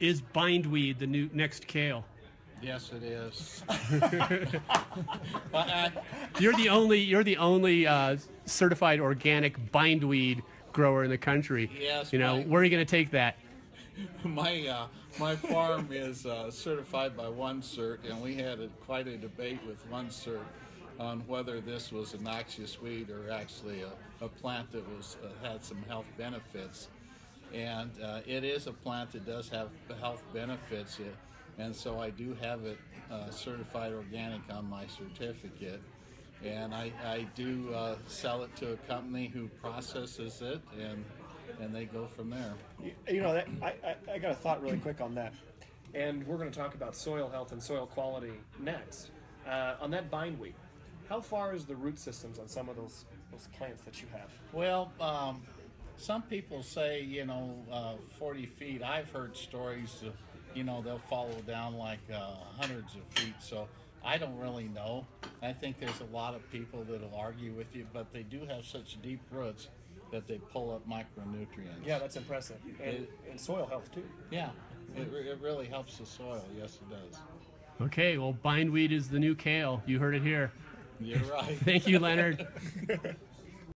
Is bindweed the new next kale? Yes, it is. But I- You're the only you're the only uh, certified organic bindweed grower in the country. Yes, You know right. where are you going to take that? my uh, my farm is uh, certified by OneCert, and we had a, quite a debate with OneCert on whether this was a noxious weed or actually a, a plant that was uh, had some health benefits. And uh, it is a plant that does have health benefits, uh, and so I do have it uh, certified organic on my certificate. And I, I do uh, sell it to a company who processes it, and and they go from there. You know, that, I, I, I got a thought really quick on that. And we're going to talk about soil health and soil quality next. Uh, on that bindweed, how far is the root systems on some of those, those plants that you have? Well, um, some people say, you know, uh, 40 feet. I've heard stories, of, you know, they'll follow down like uh, hundreds of feet. So I don't really know. I think there's a lot of people that'll argue with you, but they do have such deep roots that they pull up micronutrients. Yeah, that's impressive. And, It- and soil health, too. Yeah, it, it really helps the soil. Yes, it does. Okay, well bindweed is the new kale. You heard it here. You're right. Thank you, Leonard.